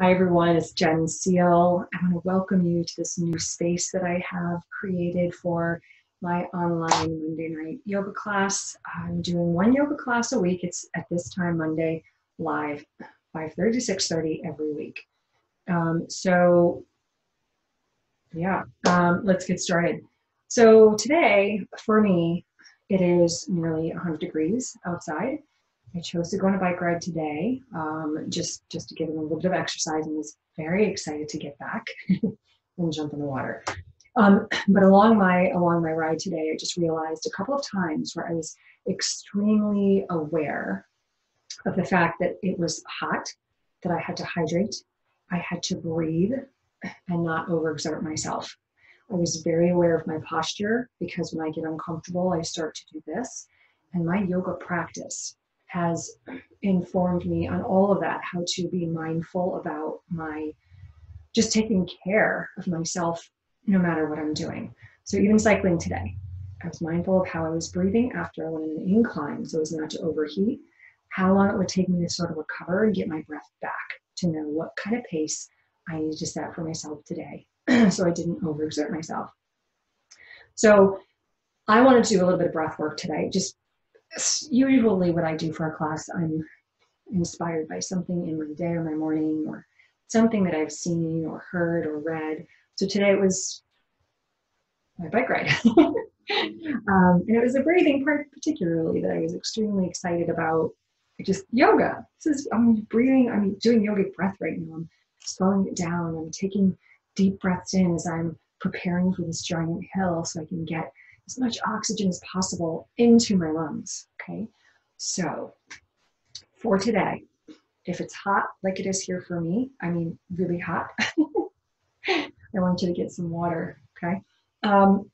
Hi, everyone. It's Jenn Seale. I want to welcome you to this new space that I have created for my online Monday night yoga class. I'm doing one yoga class a week. It's at this time, Monday, live, 5.30 to 6.30 every week. Um, so, yeah, um, let's get started. So today, for me, it is nearly 100 degrees outside. I chose to go on a bike ride today, um, just just to get in a little bit of exercise, and was very excited to get back and jump in the water. Um, but along my along my ride today, I just realized a couple of times where I was extremely aware of the fact that it was hot, that I had to hydrate, I had to breathe, and not overexert myself. I was very aware of my posture because when I get uncomfortable, I start to do this. And my yoga practice has informed me on all of that how to be mindful about my just taking care of myself no matter what I'm doing. So even cycling today, I was mindful of how I was breathing after I went in an incline so as not to overheat, how long it would take me to sort of recover and get my breath back to know what kind of pace I needed to set for myself today so I didn't overexert myself. So I wanted to do a little bit of breath work today, just usually what I do for a class, I'm inspired by something in my day or my morning or something that I've seen or heard or read. So today it was my bike ride. um, and it was the breathing part particularly that I was extremely excited about. Just yoga. This is I'm breathing. I'm doing yogic breath right now. I'm slowing it down. I'm taking deep breaths in as I'm preparing for this giant hill so I can get as much oxygen as possible into my lungs. Okay, so for today, if it's hot like it is here for me, I mean really hot, I want you to get some water. Okay, um,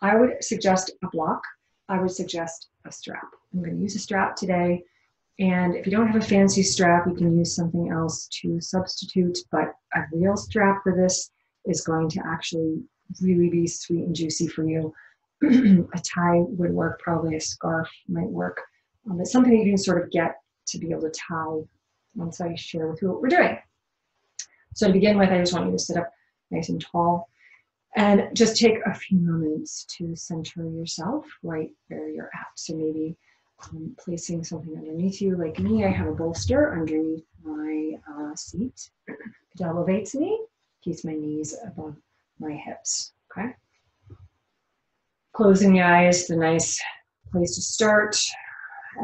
I would suggest a block. I would suggest a strap. I'm going to use a strap today. And if you don't have a fancy strap, you can use something else to substitute. But a real strap for this is going to actually really be sweet and juicy for you. a tie would work, probably a scarf might work. Um, it's something you can sort of get to be able to tie once I share with you what we're doing. So to begin with, I just want you to sit up nice and tall and just take a few moments to center yourself right where you're at. So maybe um, placing something underneath you. Like me, I have a bolster underneath my uh, seat. It elevates me, keeps my knees above my hips. Okay. Closing the eyes, the nice place to start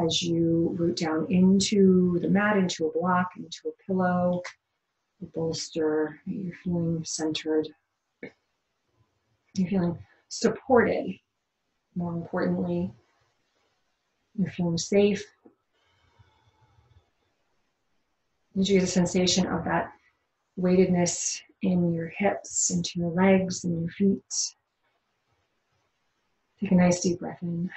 as you root down into the mat, into a block, into a pillow, a bolster. You're feeling centered. You're feeling supported. More importantly, you're feeling safe. You get a sensation of that weightedness in your hips, into your legs, and your feet? Take a nice deep breath in.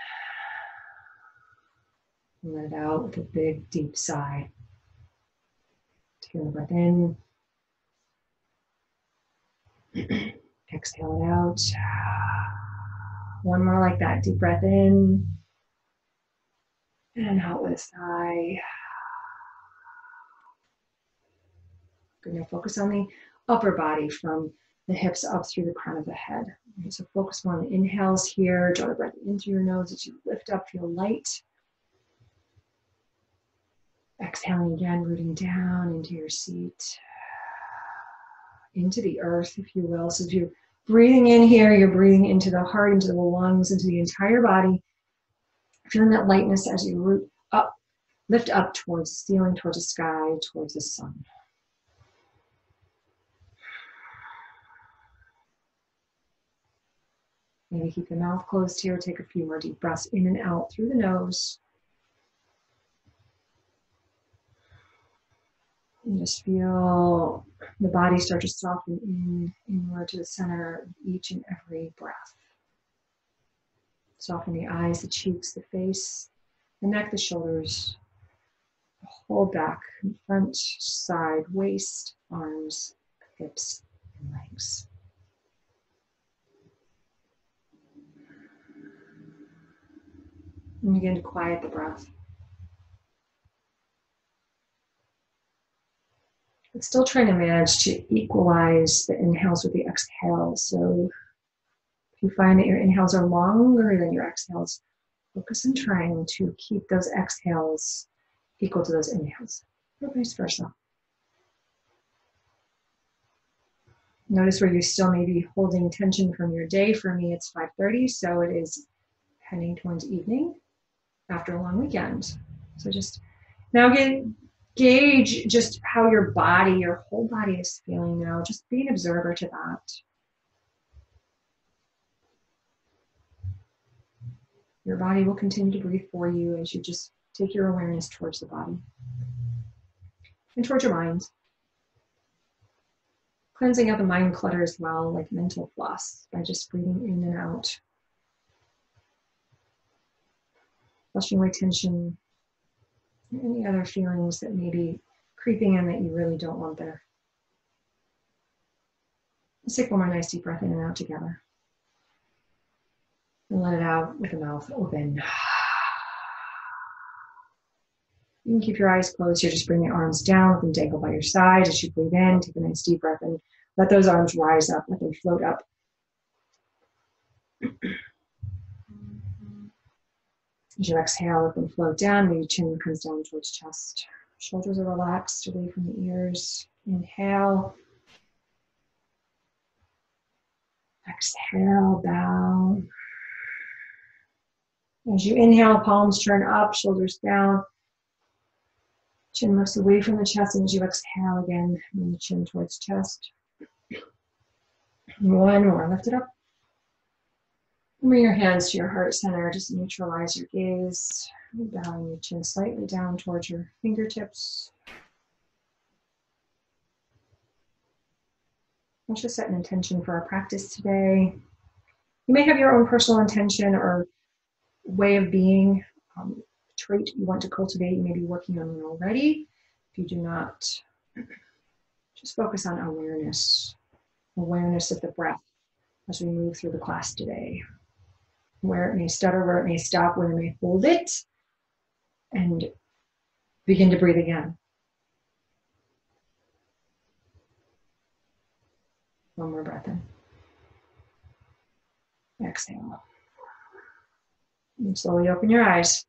Let it out with a big deep sigh. Take a breath in. Exhale it out. One more like that. Deep breath in. And out with a sigh. Good. Now focus on the upper body from the hips up through the crown of the head. Okay, so focus on the inhales here. Draw the breath into your nose as you lift up, feel light. Exhaling again, rooting down into your seat, into the earth, if you will. So if you're breathing in here, you're breathing into the heart, into the lungs, into the entire body. Feeling that lightness as you root up, lift up towards the ceiling, towards the sky, towards the sun. Maybe keep the mouth closed here. Take a few more deep breaths in and out through the nose. And just feel the body start to soften in, inward to the center of each and every breath. Soften the eyes, the cheeks, the face, the neck, the shoulders, the whole back, front, side, waist, arms, hips, and legs. And begin to quiet the breath. But still trying to manage to equalize the inhales with the exhales. So if you find that your inhales are longer than your exhales, focus on trying to keep those exhales equal to those inhales, or vice versa. Notice where you still may be holding tension from your day. For me, it's 5.30, so it is heading towards evening after a long weekend. So just now get, gauge just how your body, your whole body is feeling now. Just be an observer to that. Your body will continue to breathe for you as you just take your awareness towards the body and towards your mind cleansing out the mind clutter as well, like mental floss, by just breathing in and out. Flushing tension, any other feelings that may be creeping in that you really don't want there. Let's take one more nice deep breath in and out together. And let it out with the mouth open. You can keep your eyes closed here. Just bring the arms down, let them dangle by your side as you breathe in. Take a nice deep breath and let those arms rise up, let them float up. As you exhale, let them float down. Maybe chin comes down towards chest. Shoulders are relaxed away from the ears. Inhale. Exhale, bow. As you inhale, palms turn up, shoulders down. Chin lifts away from the chest, and as you exhale again, bring the chin towards chest. One more, lift it up. Bring your hands to your heart center, just neutralize your gaze. Bowing your chin slightly down towards your fingertips. Let's just set an intention for our practice today. You may have your own personal intention or way of being, um, trait you want to cultivate. You may be working on it already. If you do not, just focus on awareness, awareness of the breath as we move through the class today. Where it may stutter, where it may stop, where it may hold it, and begin to breathe again. One more breath in. Exhale. And slowly open your eyes.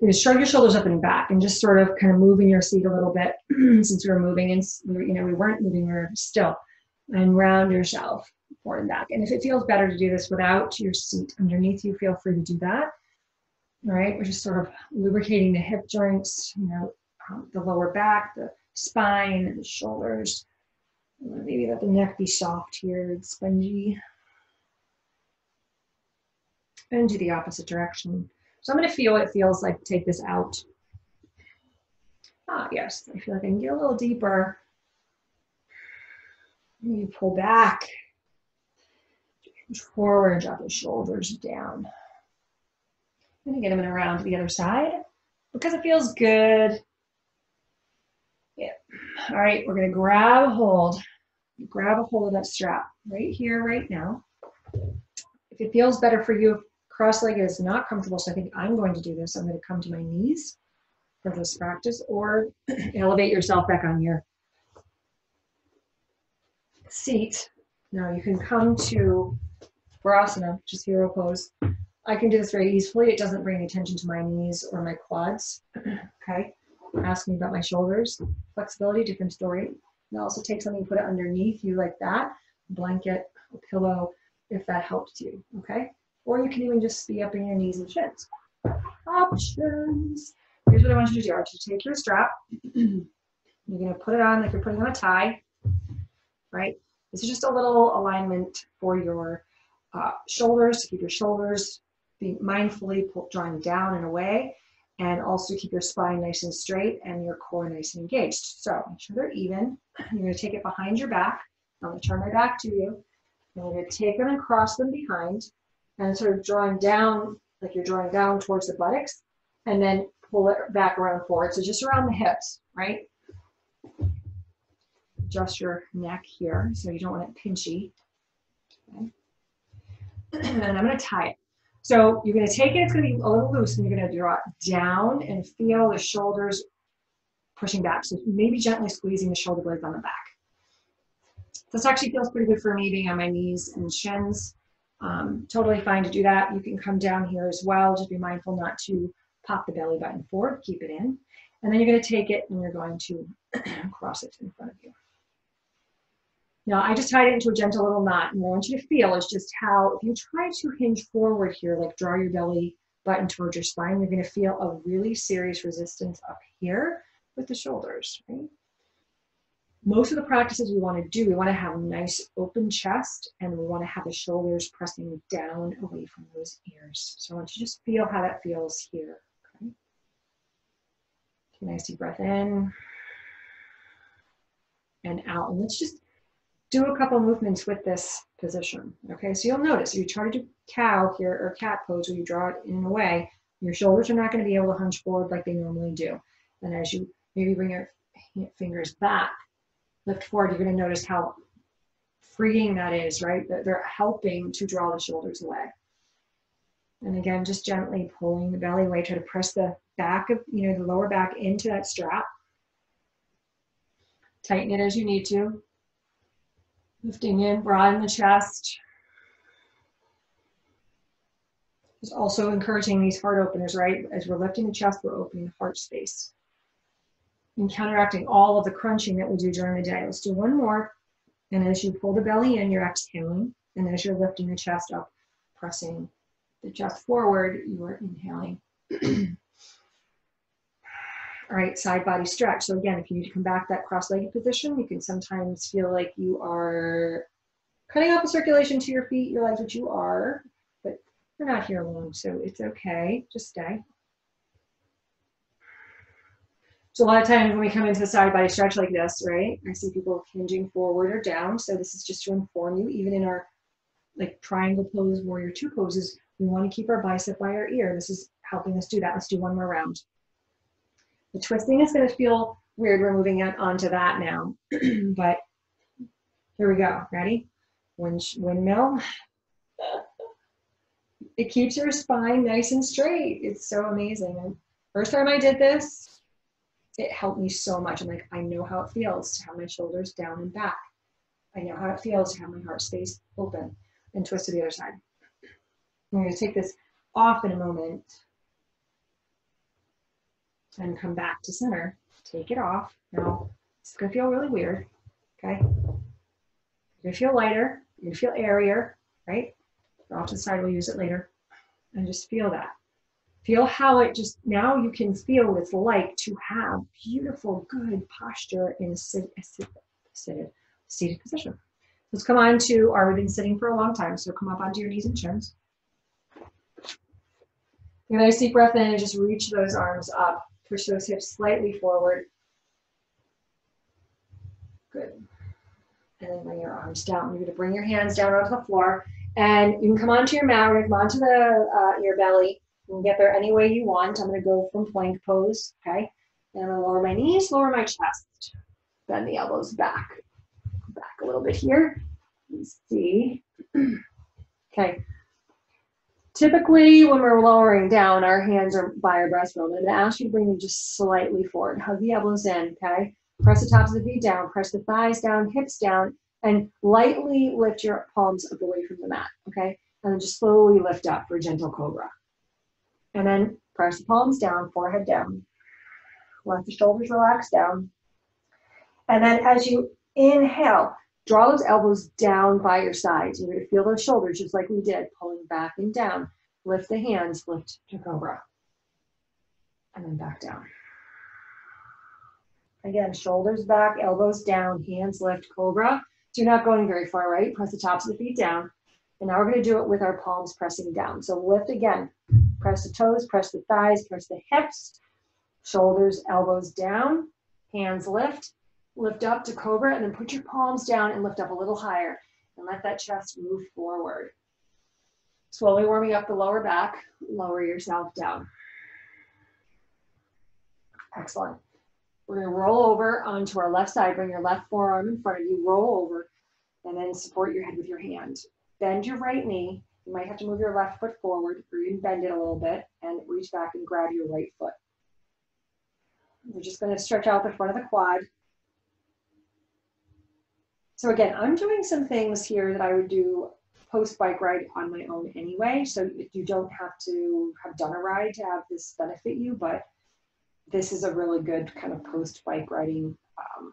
You shrug your shoulders up and back and just sort of kind of moving your seat a little bit since we were moving and you know we weren't moving, we were still. And round yourself forward and back. And if it feels better to do this without your seat underneath you, feel free to do that. All right, we're just sort of lubricating the hip joints, you know, um, the lower back, the spine, and the shoulders. Maybe let the neck be soft here, it's spongy. And do the opposite direction. So I'm going to feel what it feels like take this out. Ah, yes, I feel like I can get a little deeper. You pull back, forward, drop the shoulders down. I'm going to round to the other side because it feels good. Yeah. All right, we're going to grab a hold. Grab a hold of that strap right here, right now. If it feels better for you, cross-legged is not comfortable, so I think I'm going to do this. I'm going to come to my knees for this practice or elevate yourself back on your seat. Now you can come to Virasana, which is hero pose. I can do this very easily. It doesn't bring attention to my knees or my quads. okay. Ask me about my shoulders. Flexibility, different story. It also take something, and put it underneath you like that, blanket, a pillow, if that helps you. Okay. Or you can even just be up in your knees and shins. Options. Here's what I want you to do. I want you to take your strap. you're going to put it on like you're putting on a tie, right? This is just a little alignment for your uh, shoulders, keep your shoulders be mindfully pull, drawing down and away, and also keep your spine nice and straight and your core nice and engaged. So make sure they're even. You're going to take it behind your back. I'm to turn my back to you. I'm going to take them and cross them behind and sort of drawing down, like you're drawing down towards the buttocks, and then pull it back around forward. So just around the hips, right? Adjust your neck here so you don't want it pinchy. Okay. and I'm going to tie it. So you're going to take it, it's going to be a little loose, and you're going to draw it down and feel the shoulders pushing back. So maybe gently squeezing the shoulder blades on the back. This actually feels pretty good for me being on my knees and shins. Um, totally fine to do that. You can come down here as well. Just be mindful not to pop the belly button forward, keep it in. And then you're gonna take it and you're going to cross it in front of you. Now I just tied it into a gentle little knot and I want you to feel is just how, if you try to hinge forward here, like draw your belly button towards your spine, you're gonna feel a really serious resistance up here with the shoulders, right? most of the practices we want to do, we want to have a nice open chest and we want to have the shoulders pressing down away from those ears. So I want you to just feel how that feels here. Okay. Nice deep breath in and out. And let's just do a couple movements with this position. Okay, so you'll notice if you try to do cow here or cat pose where you draw it in a way, your shoulders are not going to be able to hunch forward like they normally do. And as you maybe bring your fingers back, lift forward, you're going to notice how freeing that is, right? They're helping to draw the shoulders away. And again, just gently pulling the belly away, try to press the back of, you know, the lower back into that strap. Tighten it as you need to. Lifting in, broaden the chest. Just also encouraging these heart openers, right? As we're lifting the chest, we're opening the heart space and counteracting all of the crunching that we do during the day. Let's do one more. And as you pull the belly in, you're exhaling. And as you're lifting the chest up, pressing the chest forward, you are inhaling. All right, side body stretch. So again, if you need to come back that cross-legged position, you can sometimes feel like you are cutting off the circulation to your feet, your legs, which you are, but you're not here long, so it's okay. Just stay. So a lot of times when we come into a side body stretch like this, right, I see people hinging forward or down. So this is just to inform you, even in our like triangle pose, warrior two poses, we want to keep our bicep by our ear. This is helping us do that. Let's do one more round. The twisting is going to feel weird. We're moving on, onto that now, but here we go. Ready? Wind, windmill. It keeps your spine nice and straight. It's so amazing. first time I did this, it helped me so much. I'm like, I know how it feels to have my shoulders down and back. I know how it feels to have my heart space open and twist to the other side. I'm going to take this off in a moment and come back to center. Take it off. Now, it's to feel really weird. Okay? You're to feel lighter. You're to feel airier, right? off to the side, we'll use it later. And just feel that. Feel how it just now you can feel what it's like to have beautiful, good posture in a, seated, seated position. Let's come on to our, we've been sitting for a long time, so come up onto your knees and shins. Take a nice deep breath in and just reach those arms up. Push those hips slightly forward. Good. And then bring your arms down. You're going to bring your hands down onto the floor. And you can come onto your mat, or come onto the, uh, your belly. You can get there any way you want. I'm going to go from plank pose, okay? And I'm going to lower my knees, lower my chest. Bend the elbows back. Back a little bit here. Let's see. okay. Typically, when we're lowering down, our hands are by our breastbone. I'm going to ask you to bring them just slightly forward. Hug the elbows in, okay? Press the tops of the feet down. Press the thighs down, hips down, and lightly lift your palms up away from the mat, okay? And then just slowly lift up for gentle cobra. And then press the palms down, forehead down. Let the shoulders relax down. And then as you inhale, draw those elbows down by your sides. You're going to feel those shoulders just like we did, pulling back and down. Lift the hands, lift to cobra. And then back down. Again, shoulders back, elbows down, hands lift, cobra. So you're not going very far, right? Press the tops of the feet down. And now we're going to do it with our palms pressing down. So lift again, Press the toes, press the thighs, press the hips, shoulders, elbows down, hands lift, lift up to cobra, and then put your palms down and lift up a little higher and let that chest move forward. Slowly warming up the lower back, lower yourself down. Excellent. We're gonna roll over onto our left side, bring your left forearm in front of you, roll over, and then support your head with your hand. Bend your right knee, you might have to move your left foot forward or even bend it a little bit and reach back and grab your right foot. We're just going to stretch out the front of the quad. So again, I'm doing some things here that I would do post bike ride on my own anyway. So you don't have to have done a ride to have this benefit you, but this is a really good kind of post bike riding um,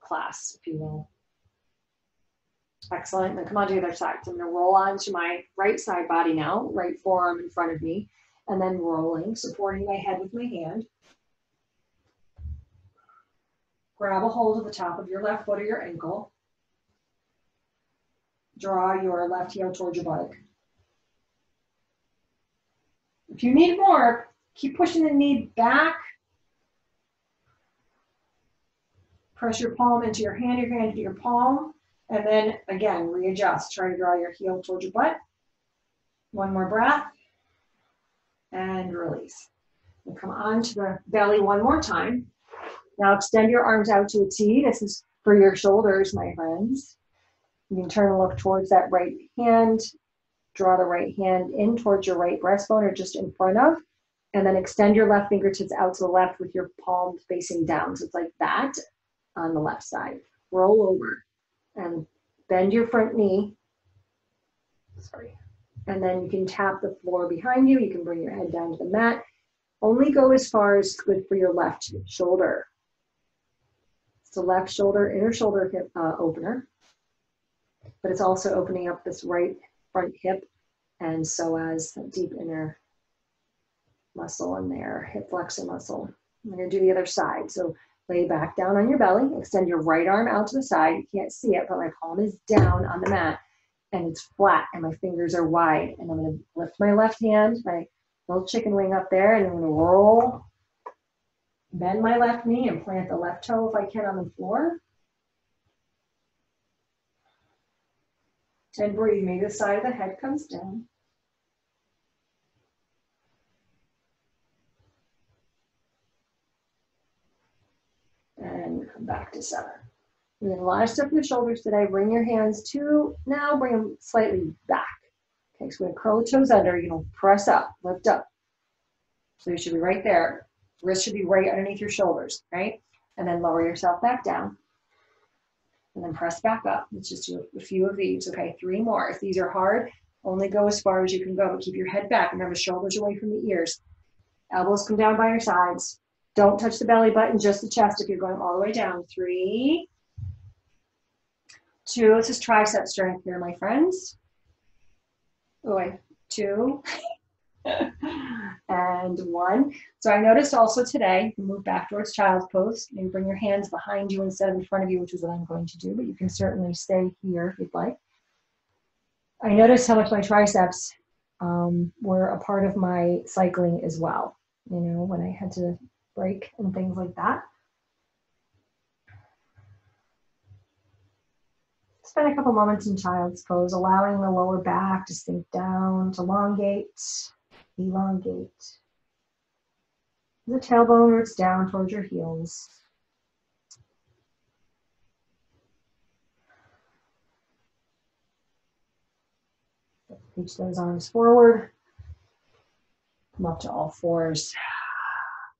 class, if you will. Excellent. Then come on to the other side. So I'm going to roll onto my right side body now, right forearm in front of me, and then rolling, supporting my head with my hand. Grab a hold of the top of your left foot or your ankle. Draw your left heel towards your buttock. If you need more, keep pushing the knee back. Press your palm into your hand, your hand into your palm. And then again, readjust. Try to draw your heel towards your butt. One more breath. And release. And come onto the belly one more time. Now extend your arms out to a T. This is for your shoulders, my friends. You can turn and look towards that right hand. Draw the right hand in towards your right breastbone or just in front of. And then extend your left fingertips out to the left with your palm facing down. So it's like that on the left side. Roll over and bend your front knee. Sorry. And then you can tap the floor behind you. You can bring your head down to the mat. Only go as far as good for your left shoulder. It's a left shoulder, inner shoulder hip uh, opener, but it's also opening up this right front hip and so as deep inner muscle in there, hip flexor muscle. I'm to do the other side. So Lay back down on your belly. Extend your right arm out to the side. You can't see it, but my palm is down on the mat and it's flat and my fingers are wide. And I'm to lift my left hand, my little chicken wing up there, and I'm to roll, bend my left knee and plant the left toe if I can on the floor. And breathe. Maybe the side of the head comes down. and come back to center. And then lot of the shoulders today. Bring your hands to now, bring them slightly back. Okay, so we're gonna curl the toes under, you know, press up, lift up. So you should be right there. Wrist should be right underneath your shoulders, right? And then lower yourself back down. And then press back up. Let's just do a few of these. Okay, three more. If these are hard, only go as far as you can go, but keep your head back. Remember, shoulders away from the ears. Elbows come down by your sides. Don't touch the belly button, just the chest if you're going all the way down. Three, two, this is tricep strength here, my friends. Oh, two, and one. So I noticed also today, you can move back towards child's pose. Maybe bring your hands behind you instead of in front of you, which is what I'm going to do, but you can certainly stay here if you'd like. I noticed how much my triceps um, were a part of my cycling as well. You know, when I had to break and things like that. Spend a couple moments in child's pose, allowing the lower back to sink down, to elongate, elongate. The tailbone roots down towards your heels. Reach those arms forward. Come up to all fours.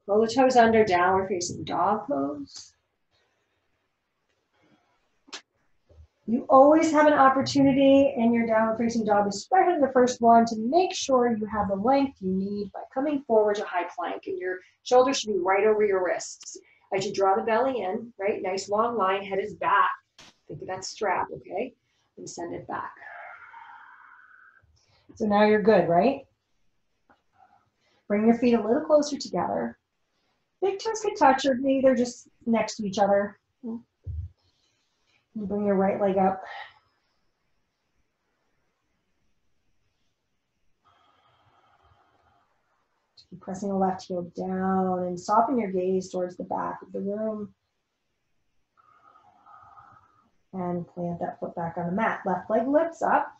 Roll the toes under, downward facing dog pose. You always have an opportunity in your downward facing dog, especially the first one, to make sure you have the length you need by coming forward to high plank and your shoulders should be right over your wrists. As you draw the belly in, right, nice long line, head is back. Think of that strap, okay? And send it back. So now you're good, right? Bring your feet a little closer together. Big toes can touch or maybe they're just next to each other. You bring your right leg up. Keep pressing the left heel down and soften your gaze towards the back of the room. And plant that foot back on the mat. Left leg lifts up.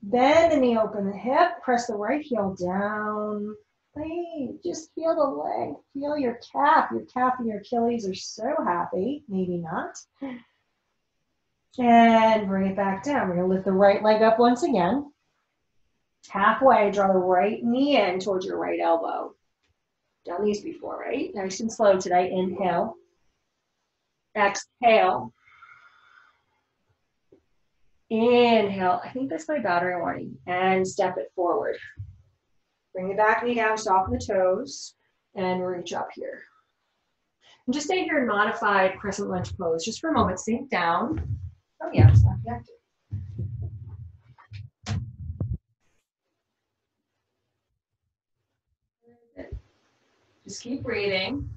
Bend the knee, open the hip. Press the right heel down. Just feel the leg. Feel your calf. Your calf and your Achilles are so happy. Maybe not. And bring it back down. We're to lift the right leg up once again. Halfway, draw the right knee in towards your right elbow. Done these before, right? Nice and slow today. Inhale. Exhale. Inhale. I think that's my battery warning. And step it forward. Bring the back knee down, soften the toes, and reach up here. And just stay here in modified crescent lunge pose just for a moment. Sink down. Oh yeah, it's not connected. Just keep breathing.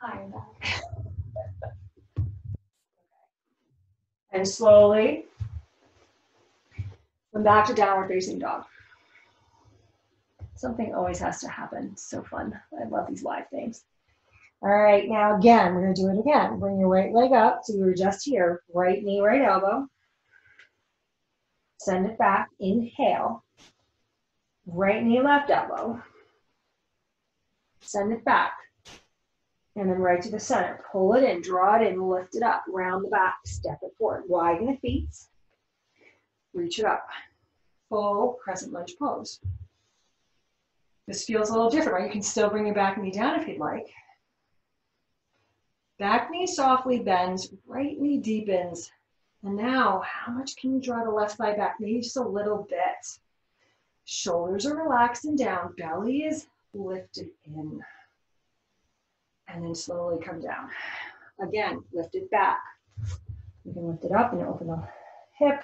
I'm back. and slowly come back to downward facing dog. Something always has to happen. So fun. I love these live things. All right, now again, we're gonna do it again. Bring your right leg up. So were just here. Right knee, right elbow. Send it back. Inhale. Right knee, left elbow. Send it back. And then right to the center. Pull it in, draw it in, lift it up, round the back, step it forward. Widen the feet. Reach it up. Full crescent lunge pose. This feels a little different, right? You can still bring your back knee down if you'd like. Back knee softly bends, right knee deepens. And now, how much can you draw the left thigh back? Maybe just a little bit. Shoulders are relaxed and down, belly is lifted in. And then slowly come down. Again, lift it back. You can lift it up and open the hip.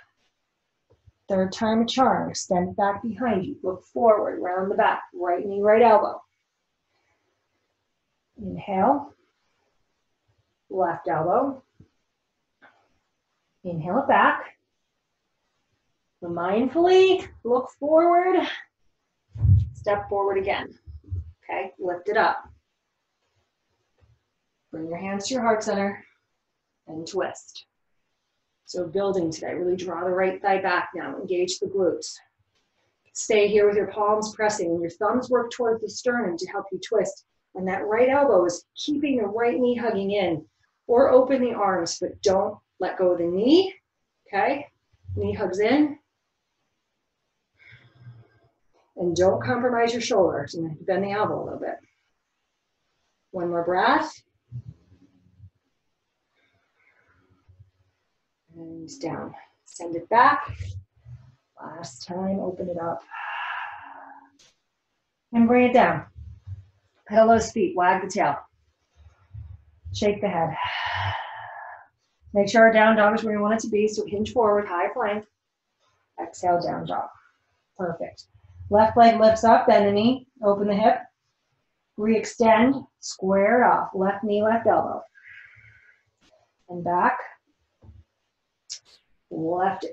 Third time a charm. Extend back behind you. Look forward, round the back. Right knee, right elbow. Inhale left elbow. Inhale it back. Mindfully look forward. Step forward again. Okay, lift it up. Bring your hands to your heart center and twist. So building today, really draw the right thigh back now, engage the glutes. Stay here with your palms pressing and your thumbs work towards the sternum to help you twist. And that right elbow is keeping the right knee hugging in or open the arms, but don't let go of the knee. Okay? Knee hugs in. And don't compromise your shoulders. And bend the elbow a little bit. One more breath. And down. Send it back. Last time, open it up. And bring it down. Pedal those feet, wag the tail. Shake the head. Make sure our down dog is where you want it to be. So hinge forward, high plank. Exhale, down dog. Perfect. Left leg lifts up, bend the knee, open the hip. Re-extend, square it off. Left knee, left elbow. And back. Left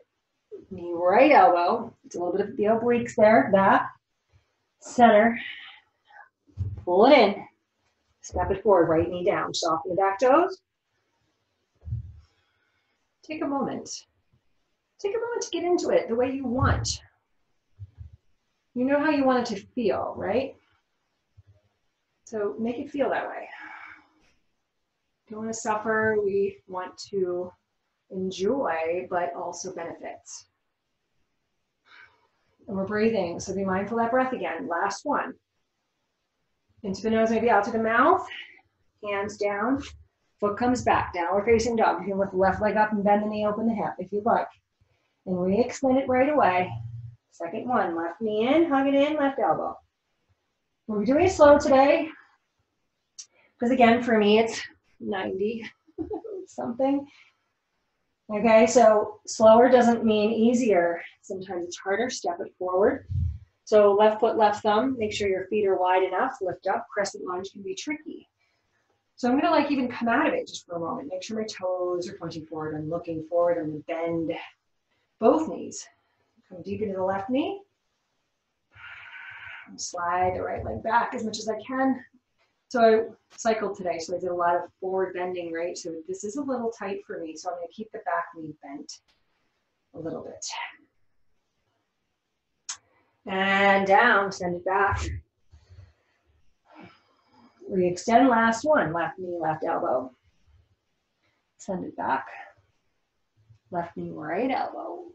knee, right elbow. It's a little bit of the obliques there. Back. Center. Pull it in. Step it forward, right knee down. Soften the back toes. Take a moment. Take a moment to get into it the way you want. You know how you want it to feel, right? So make it feel that way. Don't want to suffer. We want to enjoy, but also benefits. And we're breathing, so be mindful of that breath again. Last one. Into the nose, maybe out to the mouth. Hands down. Foot comes back. Downward facing dog. You can lift the left leg up and bend the knee, open the hip if you'd like. And we extend it right away. Second one. Left knee in, hug it in, left elbow. We're doing it slow today. Because again, for me, it's 90 something. Okay, so slower doesn't mean easier. Sometimes it's harder. Step it forward. So left foot, left thumb, make sure your feet are wide enough, lift up. Crescent lunge can be tricky. So I'm gonna like even come out of it just for a moment. Make sure my toes are pointing forward. I'm looking forward. I'm gonna bend both knees. Come deep into the left knee. Slide the right leg back as much as I can. So I cycled today, so I did a lot of forward bending, right? So this is a little tight for me, so I'm gonna keep the back knee bent a little bit and down, send it back. Re-extend last one, left knee, left elbow. Send it back. left knee, right elbow.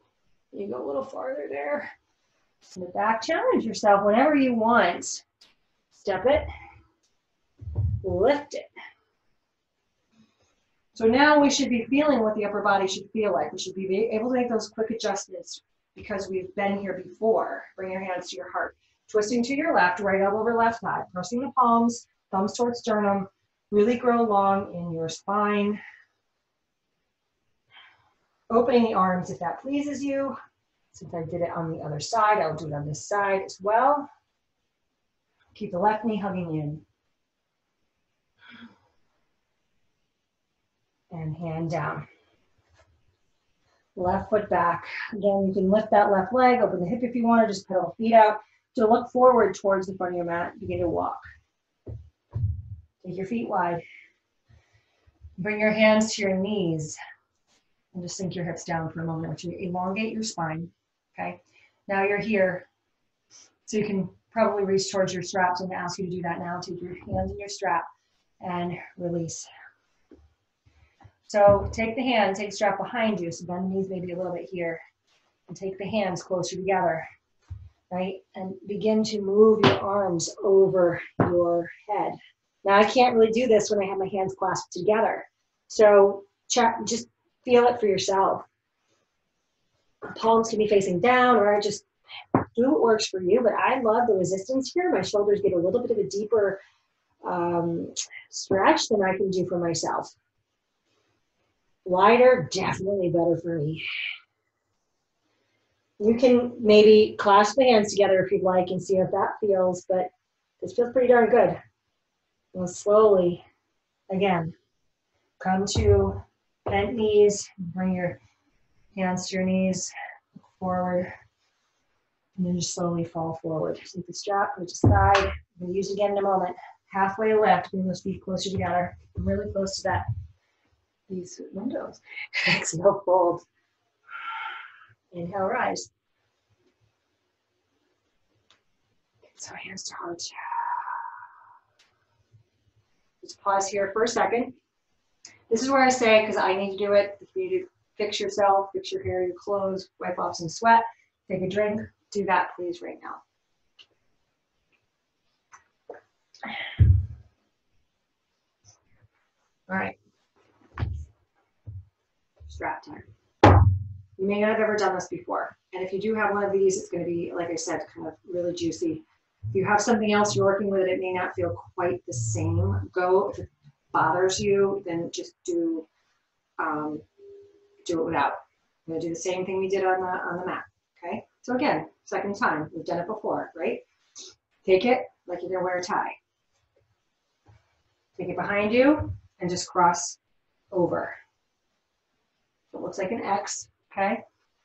You go a little farther there. Send it back. Challenge yourself whenever you want. Step it, lift it. So now we should be feeling what the upper body should feel like. We should be able to make those quick adjustments because we've been here before. Bring your hands to your heart. Twisting to your left, right elbow over left thigh. Pressing the palms, thumbs towards sternum. Really grow long in your spine. Opening the arms if that pleases you. Since I did it on the other side, I'll do it on this side as well. Keep the left knee hugging in. And hand down. Left foot back. Again, you can lift that left leg, open the hip if you want, or just pedal feet out. To look forward towards the front of your mat, begin to walk. Take your feet wide. Bring your hands to your knees and just sink your hips down for a moment. Want you to elongate your spine. Okay. Now you're here. So you can probably reach towards your straps. I'm going to ask you to do that now. Take your hands in your strap and release. So take the hand, take strap behind you. So bend the knees maybe a little bit here. And take the hands closer together, right? And begin to move your arms over your head. Now I can't really do this when I have my hands clasped together. So just feel it for yourself. Palms can be facing down or I just do what works for you. But I love the resistance here. My shoulders get a little bit of a deeper um, stretch than I can do for myself. Wider, definitely better for me. You can maybe clasp the hands together if you'd like and see if that feels, but this feels pretty darn good. And slowly, again, come to bent knees, bring your hands to your knees, forward, and then just slowly fall forward. Take the strap, put it side, We'll use it again in a moment. Halfway left, bring those feet closer together, really close to that. These windows. Exhale, fold. Inhale, rise. So hands to heart. Just pause here for a second. This is where I say, because I need to do it, if you need to fix yourself, fix your hair, your clothes, wipe off some sweat, take a drink, do that please right now. All right. Strap time. You may not have ever done this before. And if you do have one of these, it's going to be, like I said, kind of really juicy. If you have something else you're working with, it may not feel quite the same. Go, if it bothers you, then just do um, do it without. I'm gonna do the same thing we did on the on the mat. Okay. So again, second time. We've done it before, right? Take it like you're gonna wear a tie. Take it behind you and just cross over. It looks like an X. Okay.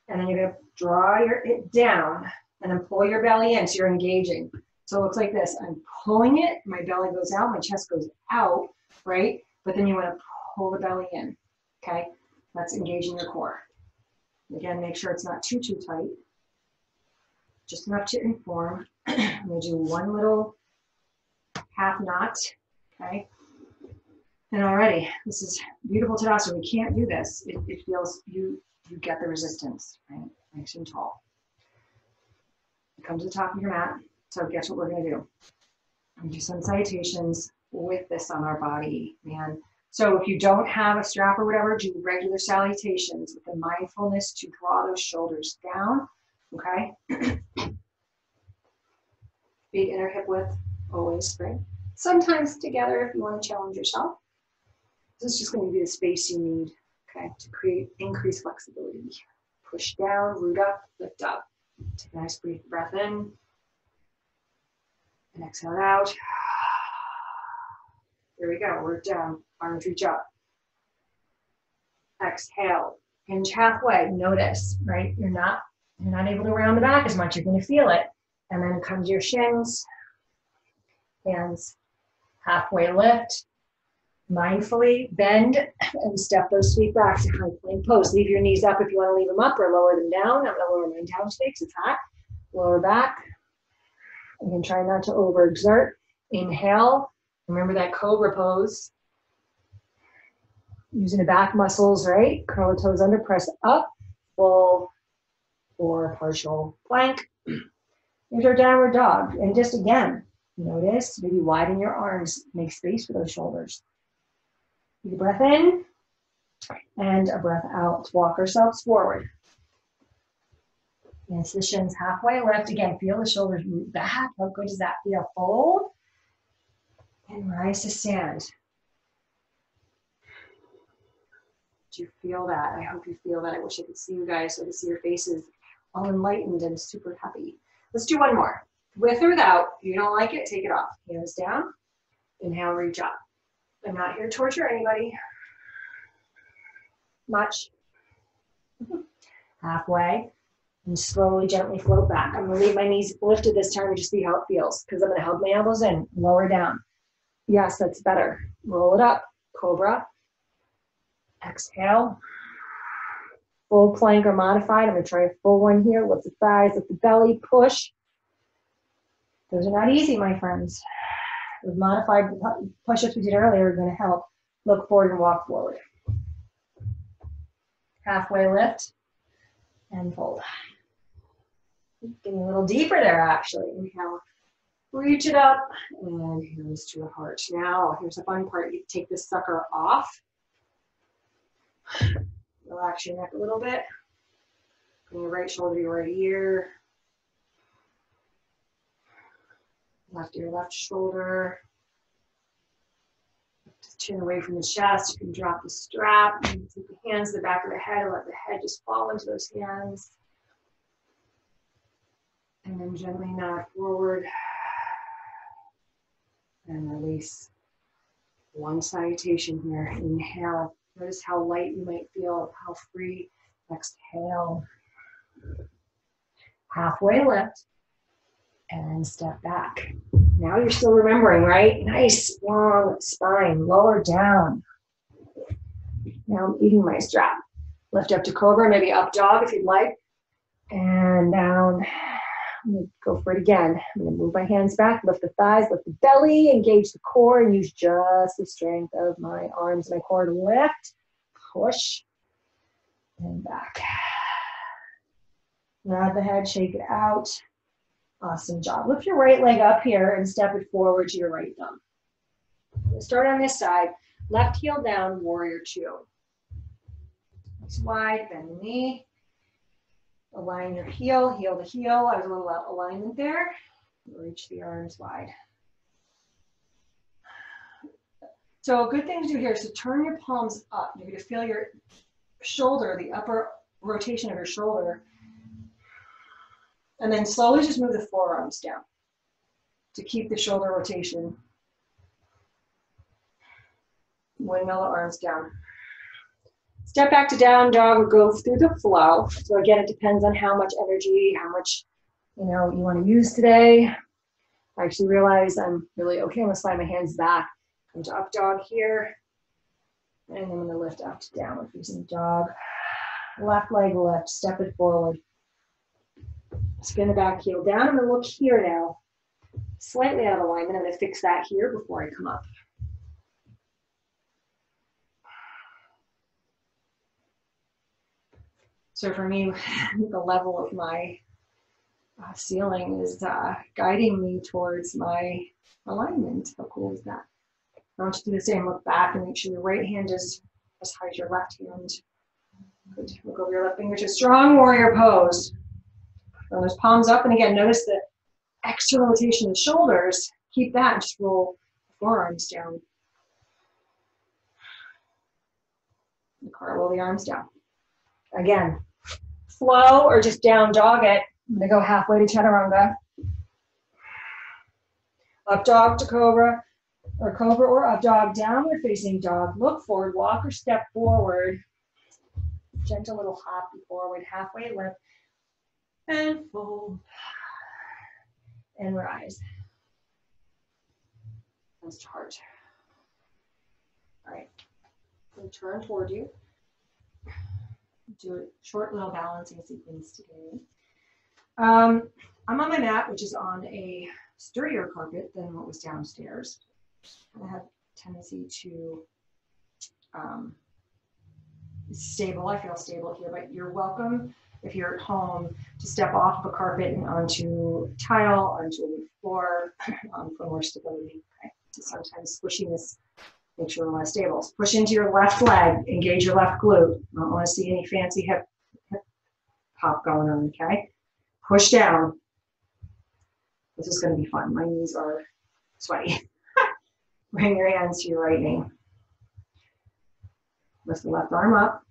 And then you're gonna draw your it down and then pull your belly in so you're engaging. So it looks like this. I'm pulling it, my belly goes out, my chest goes out, right? But then you want to pull the belly in, okay? That's engaging your core. Again, make sure it's not too, too tight. Just enough to inform. I'm to do one little half knot, okay? And already, this is beautiful Tadasana. We can't do this. It, it feels, you, you get the resistance, right? Nice and tall. Come to the top of your mat. So guess what we're going to do? I'm do some salutations with this on our body, man. So if you don't have a strap or whatever, do regular salutations with the mindfulness to draw those shoulders down, okay? Feet inner hip width, always, right? Sometimes together if you want to challenge yourself. This is just going to be the space you need, okay, to create increased flexibility. Push down, root up, lift up. Take a nice brief breath in. And exhale out. There we go. Root down. Arms reach up. Exhale. Hinge halfway. Notice, right? You're not you're not able to round the back as much. You're going to feel it. And then come to your shins. Hands halfway lift. Mindfully bend and step those feet back to high plank pose. Leave your knees up if you want to leave them up or lower them down. I'm going to lower mine down today because it's hot. Lower back. Again, try not to overexert. Inhale. Remember that cobra pose. using the back muscles, right? Curl the toes under, press up, full or partial plank. Here's our downward dog. And just again, notice, maybe widen your arms, make space for those shoulders. A breath in and a breath out. Walk ourselves forward. Into the shins halfway lift. Again, feel the shoulders move back. How good does that feel? Fold and rise to stand. Do you feel that? I hope you feel that. I wish I could see you guys so to see your faces all enlightened and super happy. Let's do one more. With or without. If you don't like it, take it off. Hands down. Inhale, reach up. I'm not here to torture anybody. Much. Halfway. And slowly, gently float back. I'm to leave my knees lifted this time and just see how it feels because I'm to hug my elbows in, lower down. Yes, that's better. Roll it up. Cobra. Exhale. Full plank or modified. I'm to try a full one here. Lift the thighs, lift the belly, push. Those are not easy, my friends. Modified push-ups we did earlier are going to help. Look forward and walk forward. Halfway lift and fold. Getting a little deeper there, actually. Inhale, reach it up, and here's to the heart. Now, here's the fun part. You take this sucker off. Relax your neck a little bit. Bring your right shoulder to your right ear. Left ear, left shoulder. Just chin away from the chest. You can drop the strap. You can take the hands to the back of the head let the head just fall into those hands. And then gently nod forward and release. One salutation here. Inhale. Notice how light you might feel, how free. Exhale. Halfway lift and step back. Now you're still remembering, right? Nice long spine, lower down. Now I'm eating my strap. Lift up to cobra, maybe up dog if you'd like. And down. I'm gonna go for it again. I'm gonna move my hands back, lift the thighs, lift the belly, engage the core, and use just the strength of my arms, my core to lift, push, and back. Nod the head, shake it out. Awesome job. Lift your right leg up here and step it forward to your right thumb. Start on this side. Left heel down, warrior two. Nice wide, bend the knee. Align your heel, heel to heel. I was a little out alignment there. Reach the arms wide. So a good thing to do here is to turn your palms up. You're going to feel your shoulder, the upper rotation of your shoulder. And then slowly just move the forearms down to keep the shoulder rotation. Windmill the arms down. Step back to down dog or go through the flow. So again, it depends on how much energy, how much you know you want to use today. I actually realize I'm really okay. I'm gonna slide my hands back. Come to up dog here. And I'm gonna lift up to downward facing dog. Left leg lift, step it forward. Spin the back heel down. I'm gonna look here now. Slightly out of alignment. I'm gonna fix that here before I come up. So for me, the level of my uh, ceiling is uh, guiding me towards my alignment. How cool is that? I want you to do the same. Look back and make sure your right hand is as high as your left hand. Good. Look over your left fingertips. Strong warrior pose. Throw those palms up. And again, notice the external rotation of the shoulders. Keep that and just roll the forearms down. And roll the arms down. Again, flow or just down dog it. I'm gonna go halfway to chaturanga. Up dog to cobra, or cobra or up dog, downward facing dog. Look forward, walk or step forward. Gentle little hop forward, halfway lift, and fold, and rise. To heart. All right, turn toward you do a short little balancing sequence today. Um, I'm on my mat, which is on a sturdier carpet than what was downstairs. I have tendency to um, stable. I feel stable here, but you're welcome if you're at home to step off of a carpet and onto tile, onto a wood floor um, for more stability. Okay. Sometimes squishiness makes you a little less stable. Push into your left leg, engage your left glute. I don't want to see any fancy hip, hip pop going on, okay? Push down. This is going to be fun. My knees are sweaty. Bring your hands to your right knee. Lift the left arm up.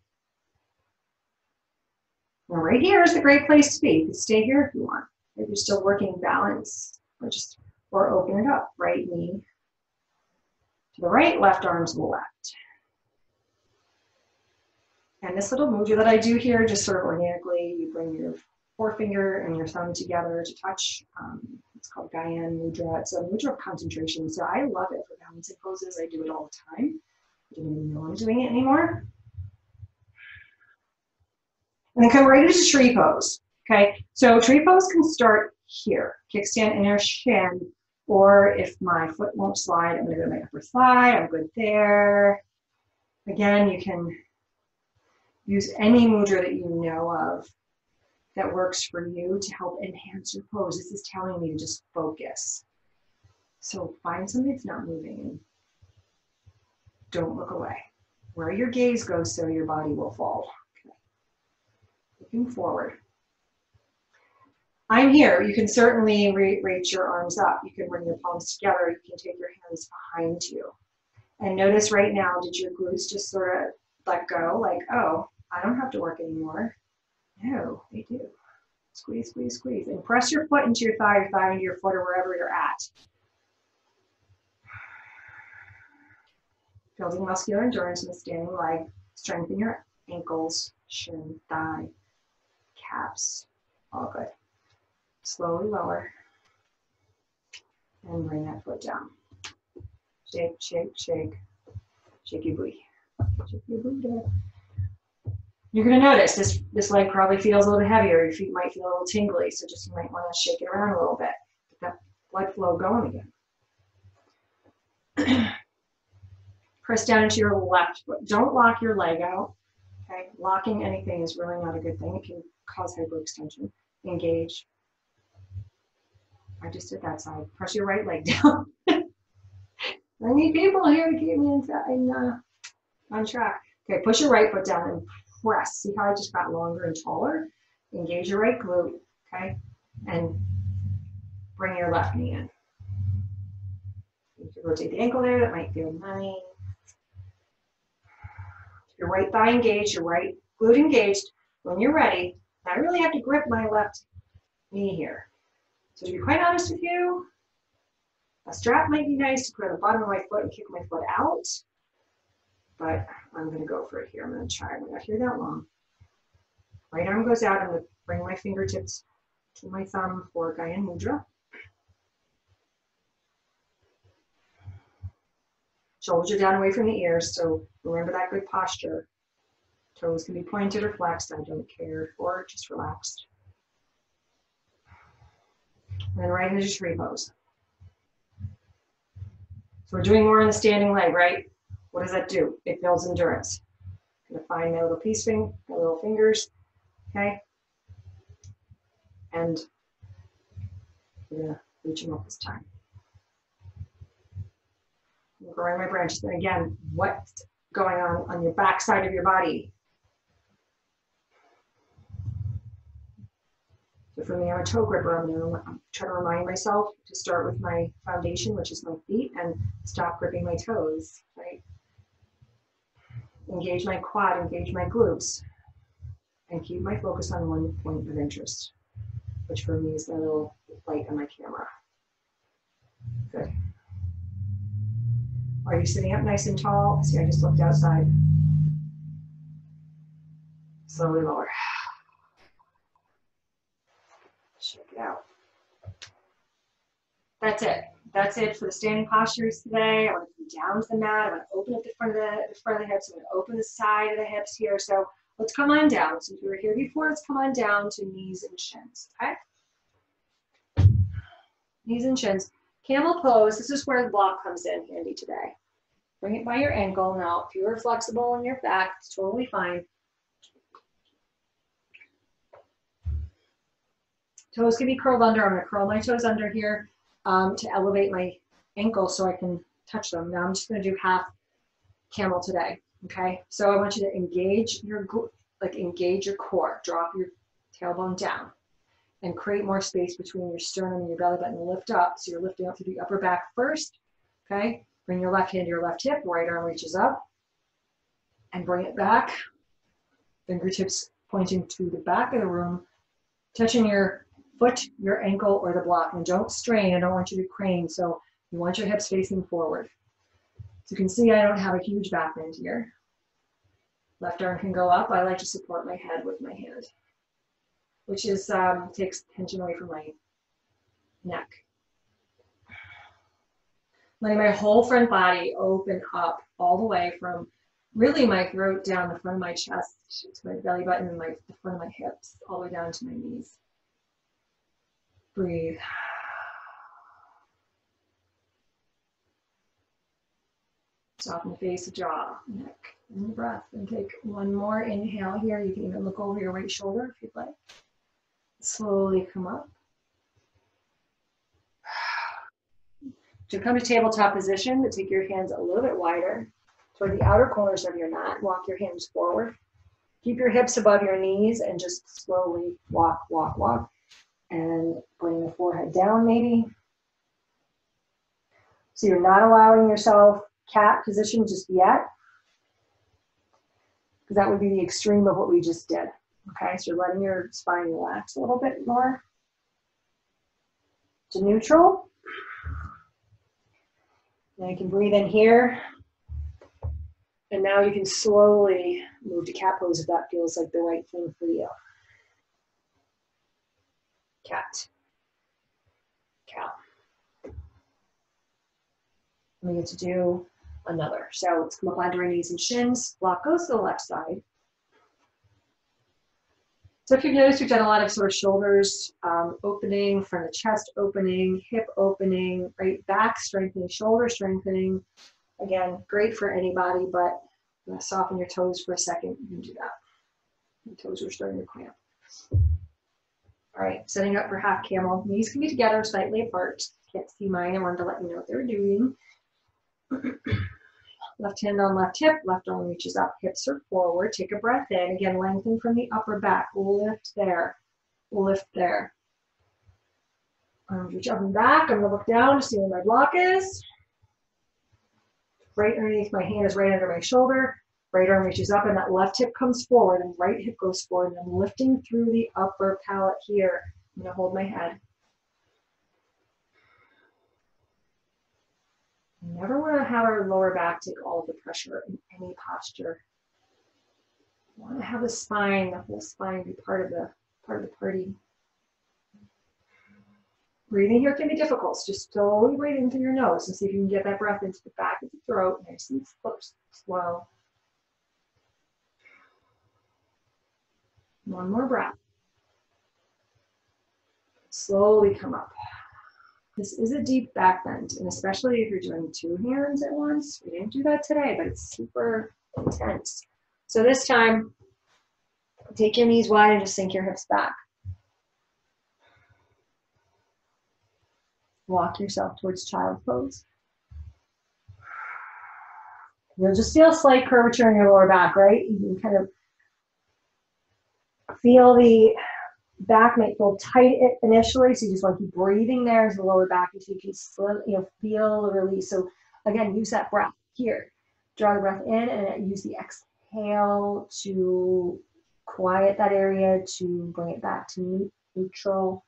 And right here is a great place to be. You can stay here if you want. If you're still working balance, or just or open it up. Right knee to the right, left arm to the left. And this little mudra that I do here, just sort of organically, you bring your forefinger and your thumb together to touch. Um, it's called Gyan Mudra. It's a mudra of concentration. So I love it for balancing poses. I do it all the time. I don't even know I'm doing it anymore. And then come right into tree pose. Okay, so tree pose can start here. Kickstand inner shin, or if my foot won't slide, I'm gonna go to my upper thigh. I'm good there. Again, you can use any mudra that you know of that works for you to help enhance your pose. This is telling me to just focus. So find something that's not moving don't look away. Where your gaze goes, so your body will fall. Looking forward. I'm here. You can certainly reach your arms up. You can bring your palms together. You can take your hands behind you. And notice right now, did your glutes just sort of let go? Like, oh, I don't have to work anymore. No, they do. Squeeze, squeeze, squeeze. And press your foot into your thigh, your thigh into your foot, or wherever you're at. Building muscular endurance in the standing leg. Strengthen your ankles, shin, thigh, calves. All good. Slowly lower. And bring that foot down. Shake, shake, shake. Shake your booty. Shake your booty you're going to notice this, this leg probably feels a little heavier. Your feet might feel a little tingly, so just you might want to shake it around a little bit. Get that blood flow going again. Press down into your left foot. Don't lock your leg out. Okay, locking anything is really not a good thing. It can cause hyperextension. Engage. I just did that side. Press your right leg down. I need people here to keep me in, in uh, on track. Okay, push your right foot down and press. See how I just got longer and taller? Engage your right glute, okay? And bring your left knee in. You can rotate the ankle there, that might feel nice. Your right thigh engaged, your right glute engaged. When you're ready, I really have to grip my left knee here. So to be quite honest with you, a strap might be nice to put on the bottom of my foot and kick my foot out but I'm going to go for it here. I'm going to try. I'm not here that long. Right arm goes out. I'm to bring my fingertips to my thumb for Gyan Mudra. Shoulders are down away from the ears, so remember that good posture. Toes can be pointed or flexed, I don't care, or just relaxed. And then right into tree pose. So we're doing more in the standing leg, right? What does that do? It builds endurance. I'm gonna find my little piece finger, my little fingers, okay? And we're gonna reach them up this time. I'm growing my branches. And again, what's going on on your back side of your body? So for me, I'm a toe gripper. I'm going to try to remind myself to start with my foundation, which is my feet, and stop gripping my toes, right? engage my quad, engage my glutes, and keep my focus on one point of interest, which for me is the little light on my camera. Good. Are you sitting up nice and tall? See, I just looked outside. Slowly lower. Check it out. That's it that's it for the standing postures today. I want to come down to the mat. I want to open up the front of the, the front of the hips. I'm to open the side of the hips here. So let's come on down. Since we were here before, let's come on down to knees and shins. Okay. Knees and shins. Camel pose. This is where the block comes in handy today. Bring it by your ankle. Now, if you are flexible in your back, it's totally fine. Toes can be curled under. I'm to curl my toes under here um, to elevate my ankle so I can touch them. Now I'm just to do half camel today. Okay, so I want you to engage your like engage your core. Drop your tailbone down and create more space between your sternum and your belly button. Lift up. So you're lifting up through the upper back first. Okay, bring your left hand to your left hip. Right arm reaches up and bring it back. Fingertips pointing to the back of the room, touching your foot, your ankle, or the block. And don't strain. I don't want you to crane. So you want your hips facing forward. So you can see I don't have a huge back bend here. Left arm can go up. I like to support my head with my hand, which is um, takes tension away from my neck. Letting my whole front body open up all the way from really my throat down the front of my chest to my belly button and my the front of my hips all the way down to my knees. Breathe. Soften the face, jaw, neck, and the breath. And take one more inhale here. You can even look over your right shoulder if you'd like. Slowly come up. To come to tabletop position, but take your hands a little bit wider toward the outer corners of your mat. Walk your hands forward. Keep your hips above your knees and just slowly walk, walk, walk and bring the forehead down maybe. So you're not allowing yourself cat position just yet, because that would be the extreme of what we just did. Okay, so you're letting your spine relax a little bit more to neutral. Now you can breathe in here. And now you can slowly move to cat pose if that feels like the right thing for you cat, cow. we get to do another. So let's come up onto our knees and shins. Block goes to the left side. So if you've noticed, we've done a lot of sort of shoulders um, opening, front of chest opening, hip opening, right back strengthening, shoulder strengthening. Again, great for anybody, but soften your toes for a second. You can do that. Your toes are starting to cramp. All right, setting up for half camel. Knees can be together, slightly apart. Can't see mine. I wanted to let you know what they're doing. left hand on left hip, left arm reaches up, hips are forward. Take a breath in. Again, lengthen from the upper back. Lift there, lift there. Arms reach up and back. I'm gonna look down to see where my block is. Right underneath my hand is right under my shoulder. Right arm reaches up and that left hip comes forward and right hip goes forward. And I'm lifting through the upper palate here. I'm gonna hold my head. Never want to have our lower back take all the pressure in any posture. Want to have the spine, the whole spine be part of the part of the party. Breathing here can be difficult, so just slowly breathe in through your nose and see if you can get that breath into the back of the throat, nice and slow. One more breath. Slowly come up. This is a deep back bend, and especially if you're doing two hands at once. We didn't do that today, but it's super intense. So this time, take your knees wide and just sink your hips back. Walk yourself towards child pose. You'll just feel a slight curvature in your lower back, right? You can kind of Feel the back might feel tight initially, so you just want to keep breathing there as the lower back until you can slim, you know, feel the release. So again, use that breath here. Draw the breath in and use the exhale to quiet that area, to bring it back to neutral.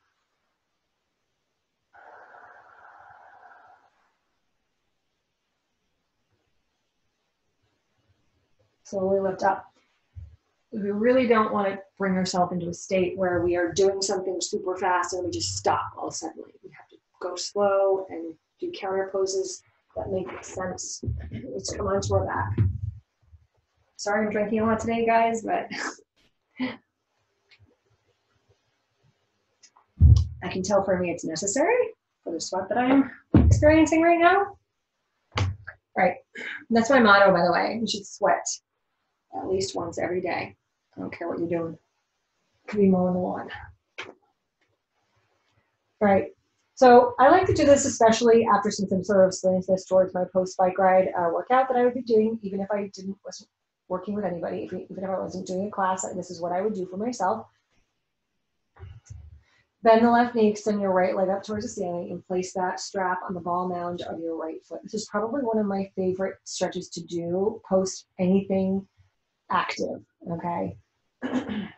Slowly lift up we really don't want to bring ourselves into a state where we are doing something super fast and we just stop all of a suddenly. We have to go slow and do counter poses that make sense. Let's come onto our back. Sorry I'm drinking a lot today, guys, but I can tell for me it's necessary for the sweat that I'm experiencing right now. Right. That's my motto, by the way. You should sweat at least once every day. I don't care what you're doing. Could be mowing the lawn. Right. So I like to do this especially after some sort of slanting this towards my post bike ride uh, workout that I would be doing, even if I didn't wasn't working with anybody, even if I wasn't doing a class. This is what I would do for myself. Bend the left knee, extend your right leg up towards the ceiling, and place that strap on the ball mound of your right foot. This is probably one of my favorite stretches to do post anything active. Okay.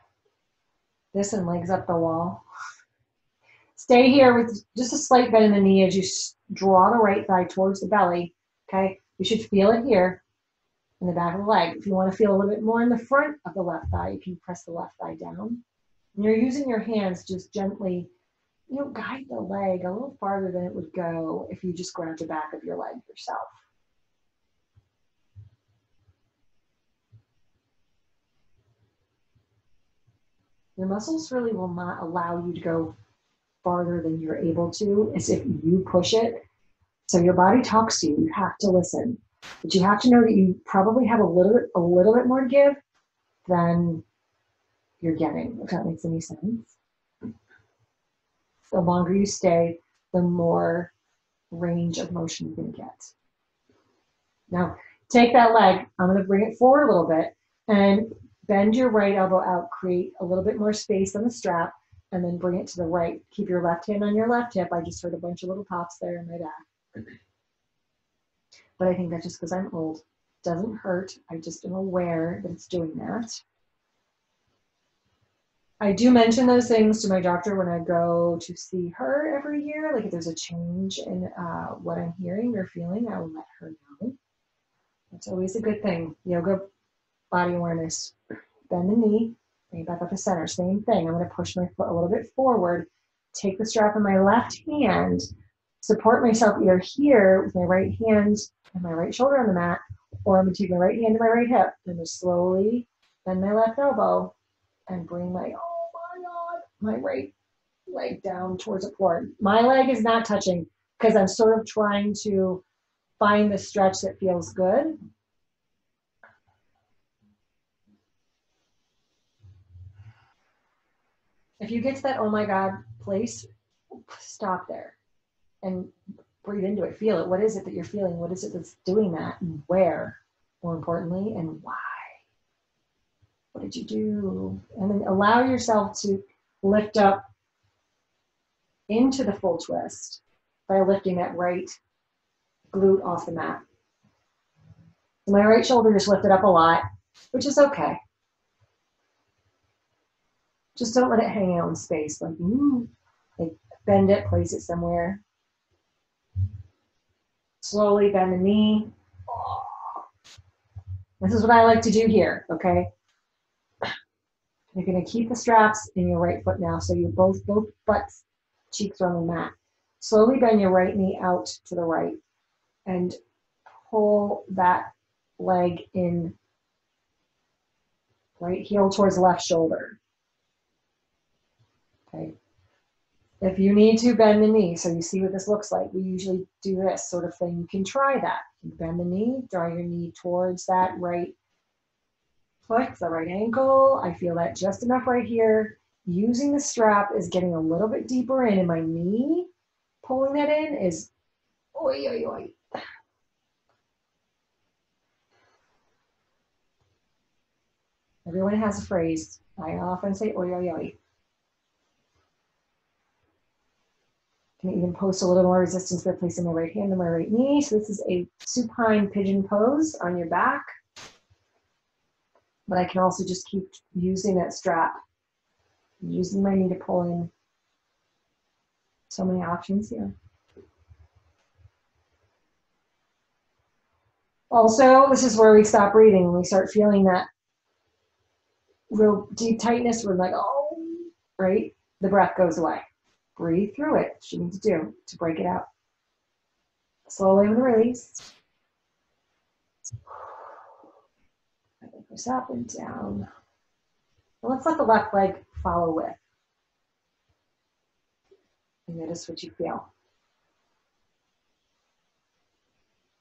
this and legs up the wall. Stay here with just a slight bend in the knee as you draw the right thigh towards the belly. Okay. You should feel it here in the back of the leg. If you want to feel a little bit more in the front of the left thigh, you can press the left thigh down. And you're using your hands just gently, you know, guide the leg a little farther than it would go if you just grabbed the back of your leg yourself. Your muscles really will not allow you to go farther than you're able to as if you push it. So your body talks to you. You have to listen. But you have to know that you probably have a little bit a little bit more to give than you're getting, if that makes any sense. The longer you stay, the more range of motion you're to get. Now, take that leg, I'm going to bring it forward a little bit and bend your right elbow out, create a little bit more space on the strap, and then bring it to the right. Keep your left hand on your left hip. I just heard a bunch of little pops there in my back. But I think that's just because I'm old. Doesn't hurt. I just am aware that it's doing that. I do mention those things to my doctor when I go to see her every year. Like if there's a change in uh, what I'm hearing or feeling, I will let her know. That's always a good thing. Yoga, body awareness. Bend the knee, bring it back up to center. Same thing. I'm going to push my foot a little bit forward. Take the strap in my left hand. Support myself either here with my right hand and my right shoulder on the mat, or I'm going to take my right hand to my right hip and just slowly bend my left elbow and bring my, oh my God, my right leg down towards the floor. My leg is not touching because I'm sort of trying to find the stretch that feels good. If you get to that oh my God place, stop there and breathe into it. Feel it. What is it that you're feeling? What is it that's doing that? And where, more importantly, and why? What did you do? And then allow yourself to lift up into the full twist by lifting that right glute off the mat. My right shoulder just lifted up a lot, which is okay. Just don't let it hang out in space. Like, ooh, like bend it, place it somewhere. Slowly bend the knee. This is what I like to do here, okay? You're to keep the straps in your right foot now. So you both, both butts, cheeks are on the mat. Slowly bend your right knee out to the right and pull that leg in. Right heel towards left shoulder. Okay. If you need to bend the knee, so you see what this looks like, we usually do this sort of thing. You can try that. You bend the knee, draw your knee towards that right foot, the right ankle. I feel that just enough right here. Using the strap is getting a little bit deeper in, and my knee pulling that in is oi, oi, oi. Everyone has a phrase. I often say oi, oi, oi. Can even post a little more resistance by placing my right hand on my right knee. So this is a supine pigeon pose on your back but I can also just keep using that strap, using my knee to pull in. So many options here. Also, this is where we stop breathing. We start feeling that real deep tightness, we're like, oh, right? The breath goes away. Breathe through it. What you need to do to break it out. Slowly with the release. Goes up and down. And let's let the left leg follow with. And notice what you feel.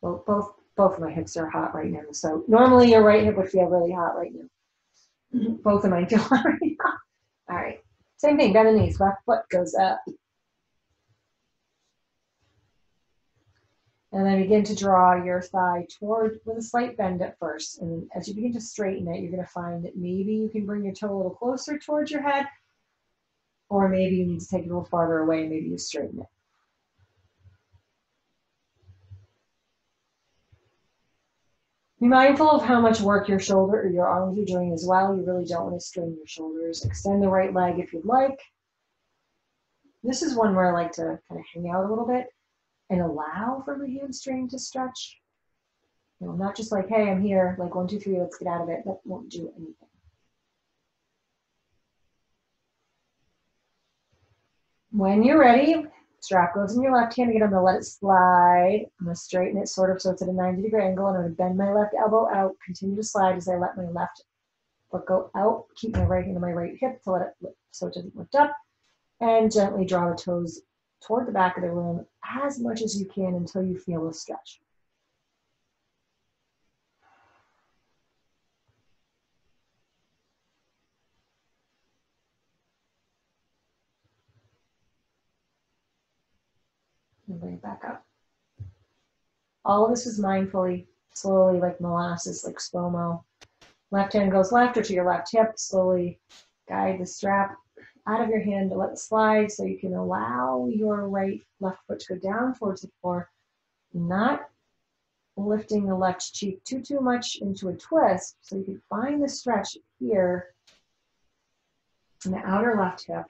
Well, both both of my hips are hot right now. So normally your right hip would feel really hot right now. Both of mine feel hot right now. All right. Same thing, bend the knees, left foot goes up. And then begin to draw your thigh toward with a slight bend at first. And as you begin to straighten it, you're going to find that maybe you can bring your toe a little closer towards your head, or maybe you need to take it a little farther away maybe you straighten it. Be mindful of how much work your shoulder or your arms are doing as well. You really don't want to strain your shoulders. Extend the right leg if you'd like. This is one where I like to kind of hang out a little bit and allow for the hamstring to stretch. You know, not just like, hey, I'm here, like one, two, three, let's get out of it. That won't do anything. When you're ready, strap goes in your left hand. Again, I'm gonna let it slide. I'm gonna straighten it sort of so it's at a 90 degree angle. And I'm gonna bend my left elbow out, continue to slide as I let my left foot go out. Keep my right hand on my right hip to let it lift so it doesn't lift up. And gently draw the toes toward the back of the room as much as you can until you feel a stretch. Back up. All of this is mindfully, slowly, like molasses, like slow-mo. Left hand goes left or to your left hip. Slowly guide the strap out of your hand to let it slide so you can allow your right left foot to go down towards the floor, not lifting the left cheek too, too much into a twist. So you can find the stretch here in the outer left hip.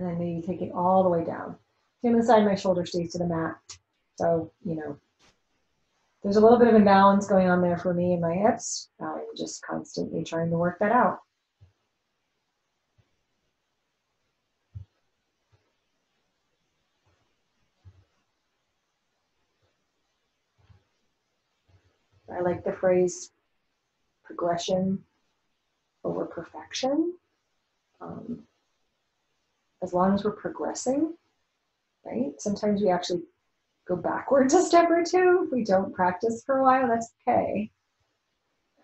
And then maybe take it all the way down. Same inside my shoulder stays to the mat. So, you know, there's a little bit of imbalance going on there for me and my hips. I'm just constantly trying to work that out. I like the phrase progression over perfection. Um, as long as we're progressing, right? Sometimes we actually go backwards a step or two. If we don't practice for a while, that's okay.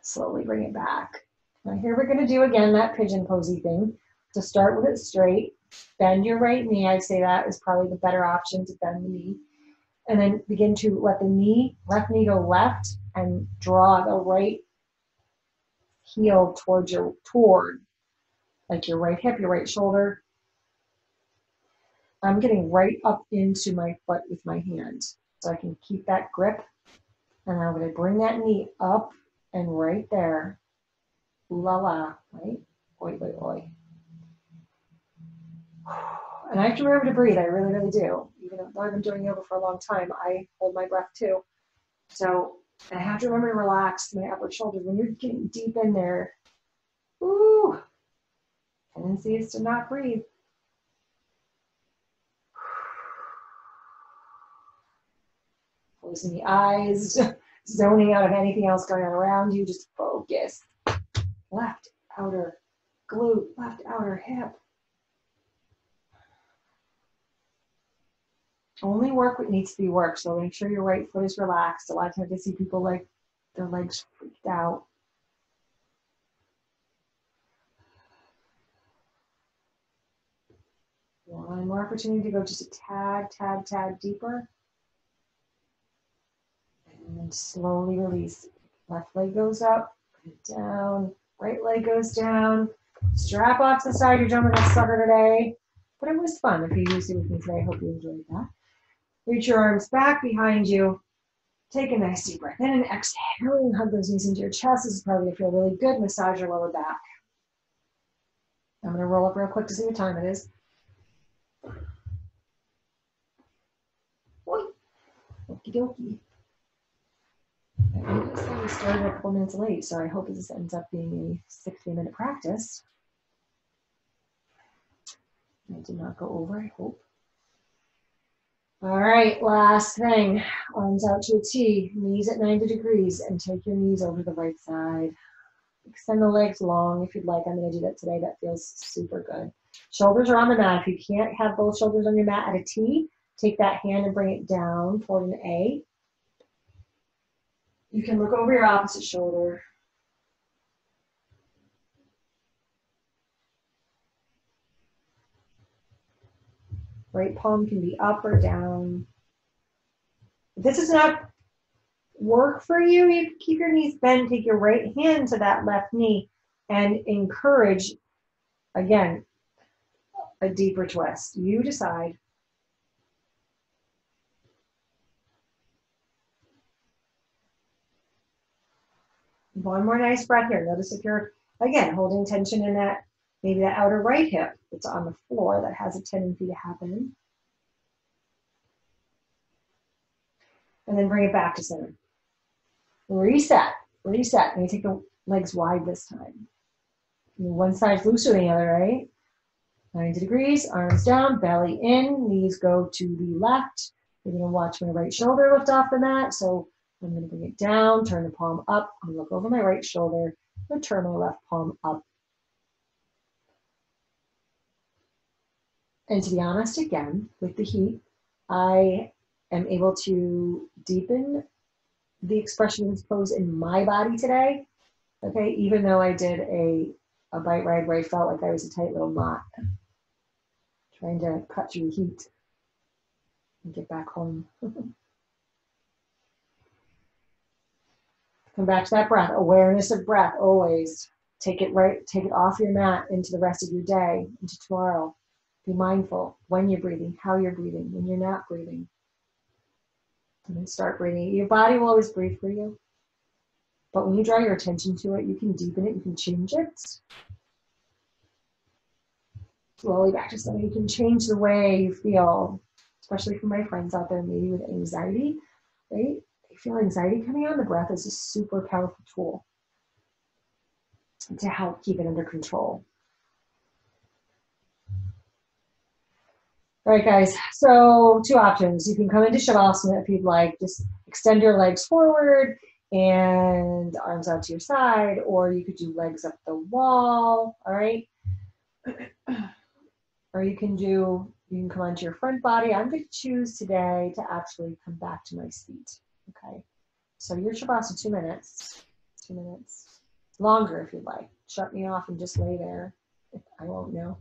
Slowly bring it back. Now here we're gonna do again that pigeon posy thing. To start with it straight, bend your right knee. I'd say that is probably the better option to bend the knee. And then begin to let the knee, left knee go left and draw the right heel towards your, toward, like your right hip, your right shoulder, I'm getting right up into my butt with my hand. So I can keep that grip. And I'm going to bring that knee up and right there. La la, right? Oi, oi, oi. And I have to remember to breathe. I really, really do. Even though I've been doing yoga for a long time, I hold my breath too. So I have to remember to relax my upper shoulders. When you're getting deep in there, ooh, tendency is to not breathe. Closing the eyes, zoning out of anything else going on around you, just focus. Left outer glute, left outer hip. Only work what needs to be worked, so make sure your right foot is relaxed. A lot of times I see people like their legs freaked out. One more opportunity to go just a tad, tad, tad deeper. And then slowly release. Left leg goes up, down, right leg goes down. Strap off the side, you're jumping this sucker today. But it was fun. If you used it with me today, I hope you enjoyed that. Reach your arms back behind you. Take a nice deep breath in and exhaling, hug those knees into your chest. This is probably feel really good. Massage your lower back. I'm gonna roll up real quick to see what time it is. Okie dokie. We started a couple minutes late, so I hope this ends up being a 60 minute practice. I did not go over, I hope. All right, last thing. Arms out to a T, knees at 90 degrees, and take your knees over the right side. extend the legs long if you'd like. I'm going to do that today. That feels super good. Shoulders are on the mat. If you can't have both shoulders on your mat at a T, take that hand and bring it down toward an A. You can look over your opposite shoulder. Right palm can be up or down. If this is not work for you, you keep your knees bent, take your right hand to that left knee and encourage, again, a deeper twist. You decide. One more nice breath here. Notice if you're, again, holding tension in that, maybe that outer right hip that's on the floor that has a tendency to happen. And then bring it back to center. Reset, reset. And take the legs wide this time. One side's looser than the other, right? 90 degrees, arms down, belly in, knees go to the left. You're gonna watch my right shoulder lift off the mat. So I'm gonna bring it down, turn the palm up. I'm gonna look over my right shoulder and turn my left palm up. And to be honest, again, with the heat, I am able to deepen the expression of this pose in my body today. Okay, even though I did a, a bike ride where I felt like I was a tight little knot, trying to cut through the heat and get back home. Come back to that breath. Awareness of breath always. Take it right, take it off your mat into the rest of your day, into tomorrow. Be mindful when you're breathing, how you're breathing, when you're not breathing. And then start breathing. Your body will always breathe for you. But when you draw your attention to it, you can deepen it, you can change it. Slowly back to something. You can change the way you feel, especially for my friends out there, maybe with anxiety, right? Feel anxiety coming on, the breath is a super powerful tool to help keep it under control. All right, guys. So two options. You can come into Shavasana if you'd like. Just extend your legs forward and arms out to your side, or you could do legs up the wall. All right. or you can do, you can come onto your front body. I'm going to choose today to actually come back to my seat. Okay. So your Shavasana, two minutes. Two minutes. Longer if you'd like. Shut me off and just lay there. I won't know.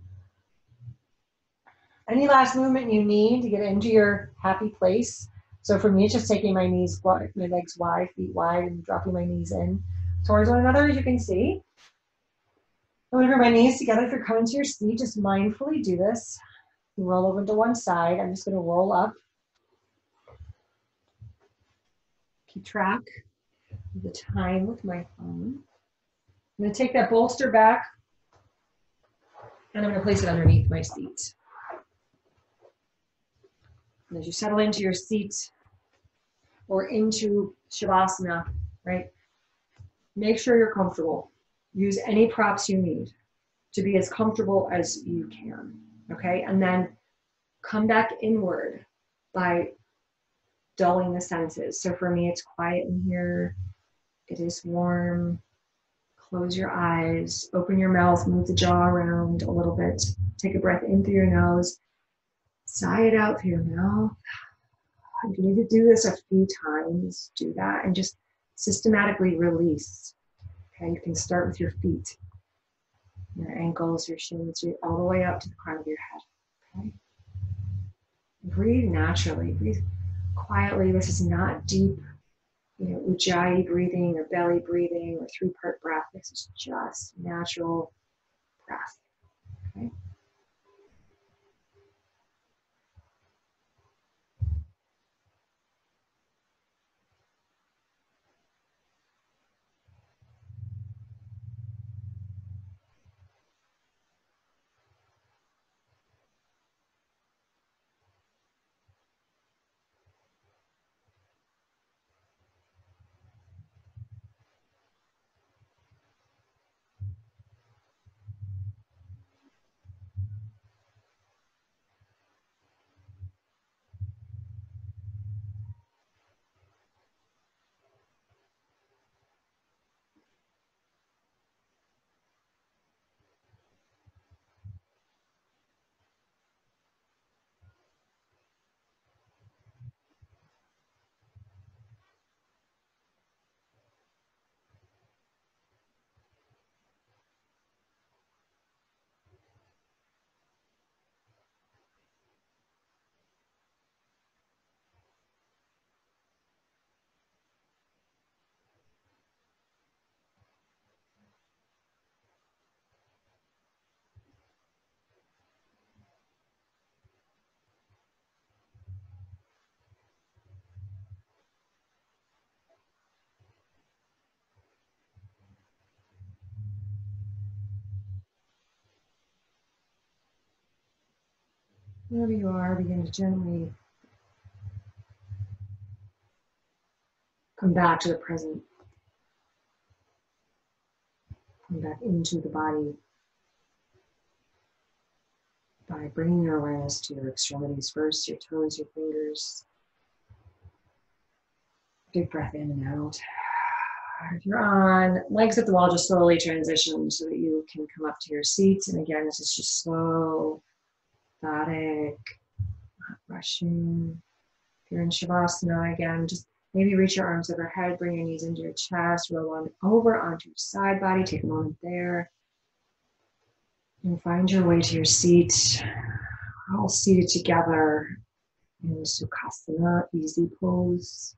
Any last movement you need to get into your happy place. So for me, it's just taking my knees, my legs wide, feet wide, and dropping my knees in towards one another, as you can see. I'm gonna bring my knees together. If you're coming to your seat, just mindfully do this. Roll over to one side. I'm just gonna roll up. Keep track of the time with my phone. I'm gonna take that bolster back and I'm gonna place it underneath my seat. And as you settle into your seat or into Shavasana, right, make sure you're comfortable. Use any props you need to be as comfortable as you can, okay? And then come back inward by dulling the senses. So for me, it's quiet in here. It is warm. Close your eyes, open your mouth, move the jaw around a little bit. Take a breath in through your nose sigh it out through your mouth. If you need to do this a few times, do that and just systematically release. Okay, you can start with your feet, your ankles, your shins, all the way up to the crown of your head. Okay. Breathe naturally, breathe quietly. This is not deep, you know, ujjayi breathing or belly breathing or three part breath. This is just natural breath. Okay. Wherever you are, begin to gently come back to the present. Come back into the body by bringing your awareness to your extremities first, your toes, your fingers. Big breath in and out. If you're on legs at the wall, just slowly transition so that you can come up to your seats. And again, this is just slow, not rushing. If you're in Shavasana, again, just maybe reach your arms overhead, bring your knees into your chest, roll on over onto your side body. Take a moment there. And find your way to your seat, all seated together in Sukhasana, easy pose.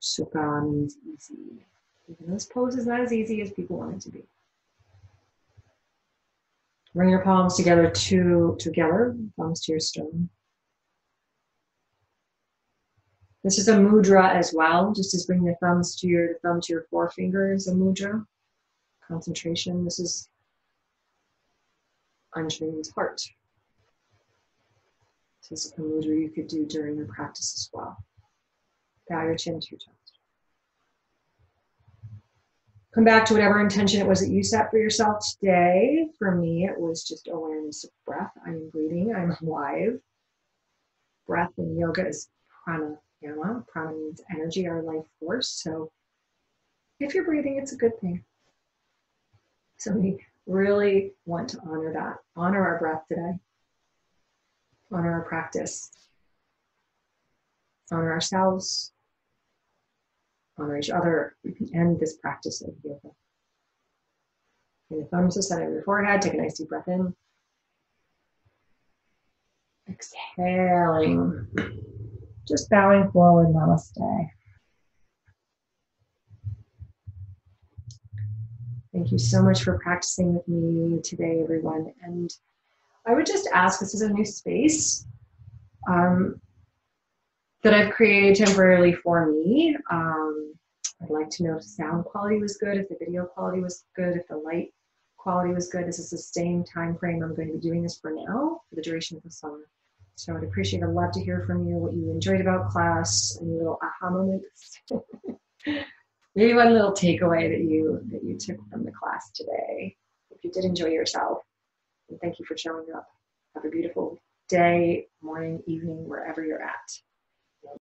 Sukha means easy. Even this pose is not as easy as people want it to be. Bring your palms together to together, thumbs to your sternum. This is a mudra as well, just as bring the thumbs to your thumb to your forefinger is a mudra. Concentration. This is Anjali's heart. This is a mudra you could do during your practice as well. Bow your chin to your chest. Come back to whatever intention it was that you set for yourself today. For me, it was just awareness of breath. I'm breathing, I'm alive. Breath in yoga is prana Yama. Prana means energy, our life force. So if you're breathing, it's a good thing. So we really want to honor that, honor our breath today, honor our practice, honor ourselves, honor each other, and this practice of yoga. And the thumbs to center of your forehead. Take a nice deep breath in. Exhaling. Just bowing forward, namaste. Thank you so much for practicing with me today, everyone. And I would just ask this is a new space um, that I've created temporarily for me. Um, I'd like to know if the sound quality was good, if the video quality was good, if the light quality was good. This is the same time frame I'm going to be doing this for now, for the duration of the summer. So I'd appreciate, I'd love to hear from you what you enjoyed about class, any little aha moments. Maybe one little takeaway that you that you took from the class today. If you did enjoy yourself, and thank you for showing up. Have a beautiful day, morning, evening, wherever you're at.